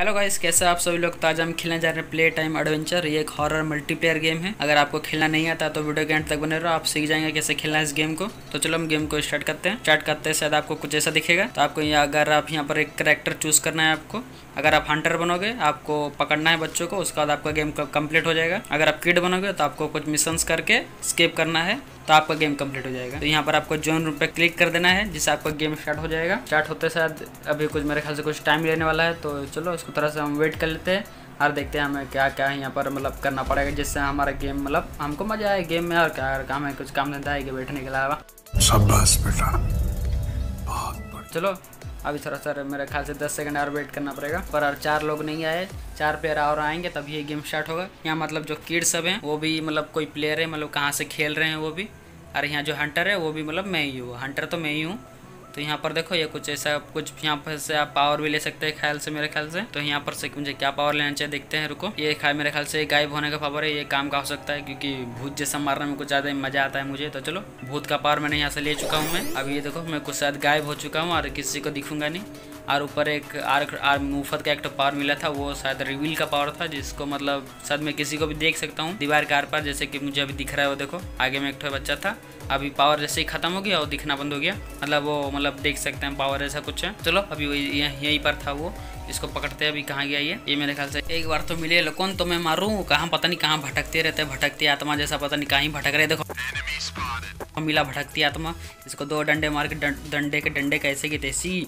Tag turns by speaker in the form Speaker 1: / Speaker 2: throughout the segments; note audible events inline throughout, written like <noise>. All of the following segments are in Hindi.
Speaker 1: हेलो गाइस कैसे आप सभी लोग? तो आज हम खेलने जा रहे हैं प्ले टाइम एडवेंचर ये एक हॉरर मल्टीप्लेयर गेम है। अगर आपको खेलना नहीं आता तो वीडियो के एंड तक बने रहो। आप सीख जाएँगे कैसे खेलना है इस गेम को। तो चलो हम गेम को स्टार्ट करते हैं। स्टार्ट करते हैं शायद आपको कुछ ऐसा दिखेगा। तो आपको यहाँ अगर आप यहाँ पर एक करेक्टर चूज़ करना है आपको, अगर आप हंटर बनोगे, आपको पकड़ना है बच्चों को, उसके बाद आपका गेम कंप्लीट हो जाएगा। अगर आप किड बनोगे तो आपको कुछ मिशन करके स्केप करना है तो आपका गेम कंप्लीट हो जाएगा। तो यहाँ पर आपको जोन रूम पे क्लिक कर देना है, जिससे आपका गेम स्टार्ट हो जाएगा। स्टार्ट होते शायद अभी कुछ मेरे ख्याल से कुछ टाइम लेने वाला है तो चलो इसको तरह से हम वेट कर लेते हैं। और देखते हैं हमें क्या क्या यहाँ पर मतलब करना पड़ेगा जिससे हमारा गेम मतलब हमको मज़ा आए गेम में और क्या और काम है कुछ काम धंधा है कि बैठने के अलावा।
Speaker 2: शाबाश बेटा।
Speaker 1: चलो अभी थोड़ा सा मेरे ख्याल से 10 सेकंड और वेट करना पड़ेगा। पर और चार लोग नहीं आए चार प्लेयर और आएँगे तभी ये गेम स्टार्ट होगा। यहाँ मतलब जो किड सब हैं वो भी मतलब कोई प्लेयर है मतलब कहाँ से खेल रहे हैं वो भी। और यहाँ जो हंटर है वो भी मतलब मैं ही हूँ। हंटर तो मैं ही हूँ। तो यहाँ पर देखो ये कुछ ऐसा कुछ यहाँ पर से आप पावर भी ले सकते हैं ख्याल से मेरे ख्याल से। तो यहाँ पर से मुझे क्या पावर लेना चाहिए देखते हैं, रुको। ये खा मेरे ख्याल से गायब होने का पावर है, ये काम का हो सकता है क्योंकि भूत जैसा मारने में कुछ ज़्यादा मज़ा आता है मुझे। तो चलो, भूत का पावर मैंने यहाँ से ले चुका हूँ मैं। अभी ये देखो, मैं कुछ शायद गायब हो चुका हूँ और किसी को दिखूँगा नहीं। और ऊपर एक आर आर मुफत का एक पावर मिला था, वो शायद रिवील का पावर था, जिसको मतलब शायद मैं किसी को भी देख सकता हूँ, दीवार के आर पार, जैसे कि मुझे अभी दिख रहा है, वो देखो, आगे में एक बच्चा था, अभी पावर जैसे ही खत्म हो गया और दिखना बंद हो गया मतलब वो मतलब देख सकते हैं पावर ऐसा कुछ है। चलो, अभी वही यहीं पर था वो। इसको पकड़ते अभी कहाँ गया ये? ये मेरे ख्याल से एक बार तो मिले लोगों तो मैं मारूँ। कहाँ, पता नहीं कहाँ भटकते रहते भटकती आत्मा जैसा पता नहीं कहीं भटक रहे। देखो मिला भटकती आत्मा? इसको दो डंडे मार के डंडे के डंडे कैसे की तैसी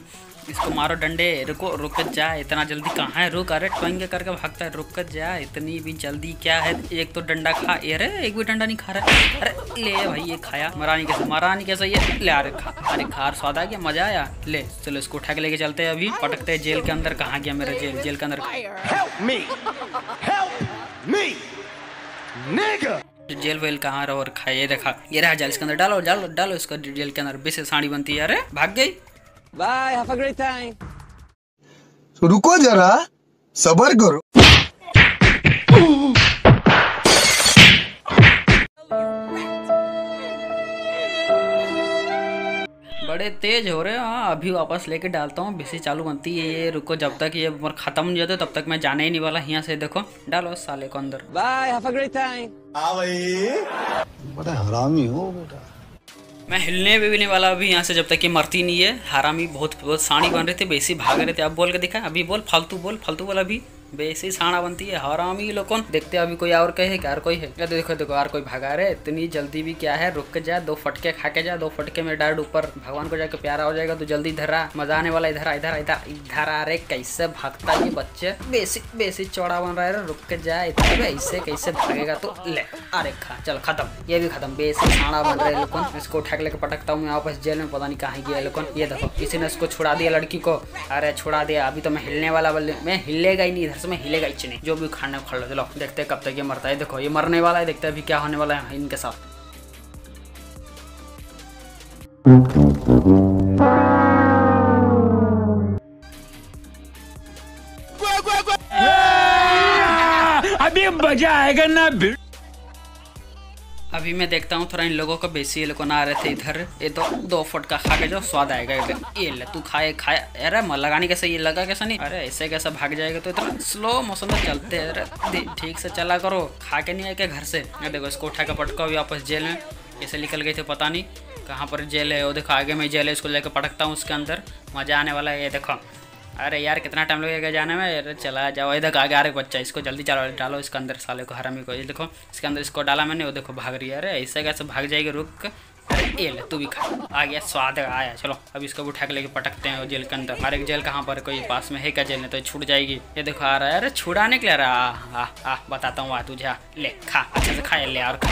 Speaker 1: इसको मारो डंडे। रुको, रुक जा, इतना जल्दी कहाँ है? रुक, अरे टोंगे करके भागता है, रुक जा, इतनी भी जल्दी क्या है? एक तो डंडा खा अरे एक भी डंडा नहीं खा रहा अरे ले भाई, ये खाया। मरानी कैसे मरानी कैसे ये? ले, अरे खा, अरे खार स्वाद आ गया, मज़ा आया। ले, चलो इसको उठा के लेके चलते हैं अभी, पटकते हैं जेल के अंदर, कहाँ गया मेरा जेल? जेल के अंदर। जेल वेल कहाँ रहो और खाए? देखा। ये रहा जेल इसके अंदर। डालो डालो डालो इसको जेल के अंदर। बेसे साड़ी बनती है। अरे भाग गई।
Speaker 3: Bye have a great time
Speaker 2: रुको जरा सबर करो। <gasps> <gasps>
Speaker 1: बड़े तेज हो रहे हैं। हाँ अभी वापस लेके डालता हूँ। बेसी चालू बनती है ये रुको जब तक ये उम्र खत्म नहीं जाते तब तक मैं जाने ही नहीं वाला। यहाँ से देखो डालो साले को अंदर।
Speaker 3: Bye. Have a great time.
Speaker 2: बड़ा हरामी हो बेटा।
Speaker 1: मैं हिलने भी नहीं वाला अभी। यहाँ से जब तक ये मरती नहीं है। हरामी बहुत बहुत साड़ी बन रहे थे बेसी भाग रहे थे। अब बोल के दिखा अभी बोल फालतू बोल फालतू बोल अभी। बेसी साणा बनती है, हराम ही लोगों। देखते अभी कोई और कहे क्या और कोई है। या देखो देखो यार कोई भगा रहे। इतनी जल्दी भी क्या है? रुक के जाए दो फटके खा के जाए दो फटके में डायरेक्ट ऊपर। भगवान को जाके प्यारा हो जाएगा तो जल्दी इधर आ। मज़ा आने वाला, इधर इधर इधर इधर आ रहे कैसे भागता ये बच्चे? बेसिक बेसिक चौड़ा बन रहा है रुक के जाए इतना ऐसे कैसे भागेगा तो? ले। अरे खा, चलो खत्म। ये भी खत्म। बेसी साड़ा बन रहे लोगों, इसको उठा के लेके पटकता हूँ वापस जेल में, पता नहीं कहाँ गया लोगों। ये देखो, किसी ने इसको छुड़ा दिया लड़की को। अरे छुड़ा दिया, अभी तो मैं हिलने वाला बल्ले, मैं हिलेगा ही नहीं, इधर से मैं हिलेगा ही नहीं जो भी खाने खा लो, चलो, देखते कब तक ये मरता है। देखो, ये मरने वाला है, देखते अभी क्या होने वाला है इनके साथ।
Speaker 3: अभी मज़ा आएगा ना
Speaker 1: अभी मैं देखता हूँ, थोड़ा इन लोगों को बेसी ये ना आ रहे थे इधर। ये तो दो फुट का खा के जो स्वाद आएगा इधर ये ले, तू खाए खाए। अरे लगाने कैसे ये लगा कैसा नहीं? अरे, ऐसे कैसा भाग जाएगा तो इतना? स्लो मौसम में चलते हैं। अरे ठीक से चला करो। खा के नहीं आए क्या घर से? देखो, इसको उठा के पटका, अभी वापस जेल में। कैसे निकल गए थे, पता नहीं। कहाँ पर जेल है? वो देखो, आगे में जेल है, इसको लेकर पटकता हूँ उसके अंदर। मज़ा आने वाला है, ये देखो। अरे यार, कितना टाइम लगेगा जाने में? अरे चला जाओ इधर आगे आ रहे बच्चा, इसको जल्दी चलो डालो इसके अंदर साले को, हरामी को, ये देखो, इसके अंदर इसको डाला मैंने, वो देखो भाग रही है। अरे ऐसे कैसे भाग जाएगी? रुक। ये ले, तू भी खा। आ गया, स्वाद आया। चलो, अब इसको उठा के लेके पटकते हैं जेल के अंदर। हमारे जेल कहाँ पर? कोई पास में है क्या जेल? में तो छूट जाएगी। ये देखो, आ रहा है। अरे, छुड़ाने के लिए रहा आ बताता हूँ तुझे ले, खा। अच्छे से खा, ले, और खा।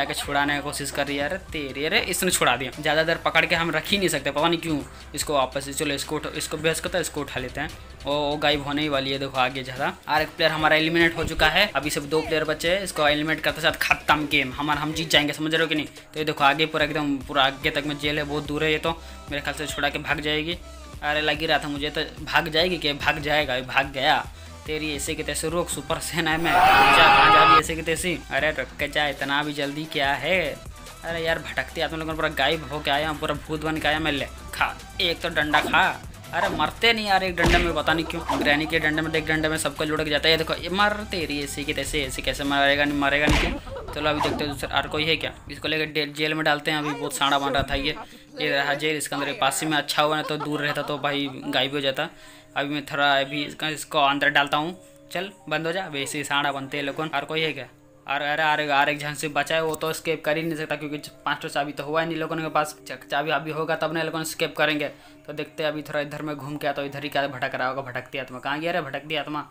Speaker 1: आके छुड़ाने की कोशिश कर रही है। अरे, तेरी, अरे, इसने छुड़ा दिया। ज़्यादा देर पकड़ के हम रख ही नहीं सकते, पता नहीं क्यों। इसको वापस चलो, इसको इसको बेहस करता इसको उठा लेते हैं। वो गायब होने ही वाली है, देखो, आगे ज़्यादा। और एक प्लेयर हमारा एलिमिनेट हो चुका है। अभी सिर्फ़ दो प्लेयर बचे हैं। इसको एलिमिनेट करते साथ खत्म गेम हमारा, हम जीत जाएँगे, समझ रहे हो कि नहीं? तो ये देखो, आगे पूरा एकदम, पूरा आगे तक में जेल है, बहुत दूर है ये तो। मेरे ख्याल से छुड़ा के भाग जाएगी। अरे लग ही रहा था मुझे तो भाग जाएगी कि भाग जाएगा भाग गया। तेरी ऐसे के तैसे रोक, सुपर सेना है मैं। जा जा ऐसे के तैसी? अरे रुक के जा, इतना भी जल्दी क्या है? अरे यार, भटकते आते लोगों पूरा गायब हो के आया, पूरा भूत बन के आया, मैं ले खा। एक तो डंडा खा। अरे मरते नहीं यार, एक डंडे में, पता नहीं क्यों। ग्रैनी के डंडे में एक डंडे में सबको लुढ़क जाता है। ये देखो, ये मरते रही ऐसे की तैसे, ऐसे कैसे मरेगा नहीं मरेगा नहीं क्यों? चलो अभी देखते हैं दूसरा और कोई है क्या? इसको लेकर जेल में डालते हैं, अभी बहुत साड़ा बन रहा था ये। ये रहा जेल, इसके अंदर पास में अच्छा हुआ ना तो दूर रहता तो भाई गायब हो जाता। अभी मैं थोड़ा अभी इसका इसको अंदर डालता हूँ। चल, बंद हो जा। वैसे ही साड़ा बनते हैं लोगों। और कोई है क्या? और अरे अरे आर एक जहाँ से बचा है, वो तो स्केप कर ही नहीं सकता क्योंकि पाँच तो चाबी तो हुआ ही नहीं लोगों के पास। चाबी अभी होगा तब ना लोगों स्केप करेंगे। तो देखते हैं अभी थोड़ा इधर में घूम के आता तो इधर ही क्या भटक रहा होगा? भटकती आत्मा। कहाँ गया रे? भटकती आत्मा।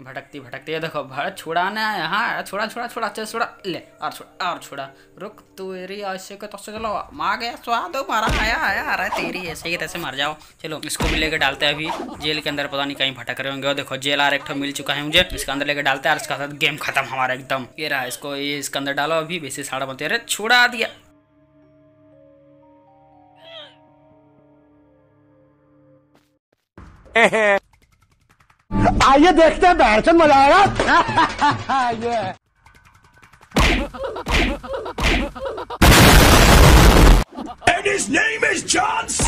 Speaker 1: भटकती भटकती है देखो भट छुड़ाना है। हाँ छोड़ा छोड़ा छोड़ा, चल, छोड़ा। ले, और छोड़ा और छोड़ा। रुक, तू तेरी ऐसे को तो चलो। मार गया, स्वाद मारा, आया आया अरे तेरी। ऐसे ही तैसे मर जाओ। चलो, इसको भी लेकर डालते हैं अभी। जेल के अंदर पता नहीं कहीं भटक रहे होंगे। देखो, जेल आर एक मिल चुका है मुझे। इसके अंदर लेके डालते हैं और इसका साथ गेम खत्म हमारा एकदम। ये रहा, इसको, ये इसके अंदर डालो अभी। वैसे साड़ा बनते अरे छुड़ा दिया। <laughs>
Speaker 3: आइए देखते हैं बैठ मज़ा आएगा। ये
Speaker 2: And his name is John C.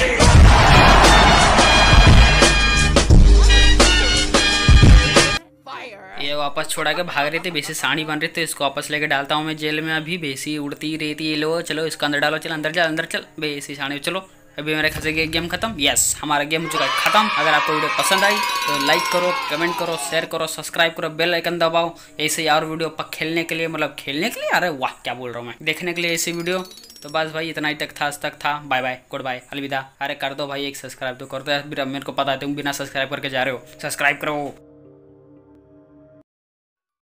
Speaker 1: ये वापस छोड़ा के भाग रहे थे बेसी साड़ी बन रही थी इसको वापस लेके डालता हूँ मैं जेल में अभी। बेसी उड़ती रहती है लो चलो इसको अंदर डालो चल अंदर चल अंदर चल। बेसी साड़ी चलो। अभी मेरे ख्याल से गेम खत्म? यस हमारा गेम हो चुका है खत्म। अगर आपको वीडियो पसंद आई तो लाइक करो कमेंट करो शेयर करो सब्सक्राइब करो बेल आइकन दबाओ। ऐसे और वीडियो पर खेलने के लिए मतलब खेलने के लिए? अरे वाह, क्या बोल रहा हूँ मैं। देखने के लिए ऐसी वीडियो। तो बस भाई, इतना ही तक था, आज तक था। बाय बाय गुड बाय अलविदा। अरे कर दो भाई, एक सब्सक्राइब तो कर दो मेरे को पता है तुम बिना सब्सक्राइब करके जा रहे हो। सब्सक्राइब करो।